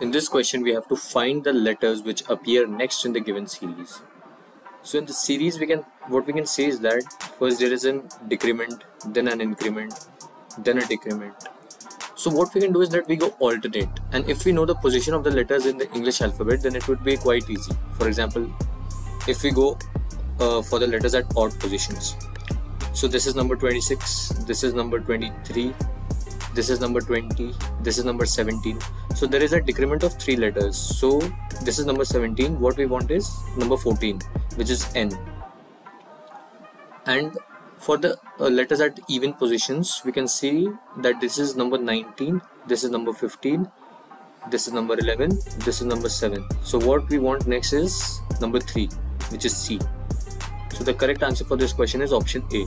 In this question, we have to find the letters which appear next in the given series. So in the series, we can what we can say is that first there is an decrement, then an increment, then a decrement. So what we can do is that we go alternate, and if we know the position of the letters in the English alphabet, then it would be quite easy. For example, if we go uh, for the letters at odd positions, so this is number 26, this is number 23, this is number 20 this is number 17 so there is a decrement of three letters. So this is number 17 what we want is number 14 which is n. And for the uh, letters at even positions we can see that this is number 19 this is number 15 this is number 11 this is number 7 so what we want next is number 3 which is c. So the correct answer for this question is option a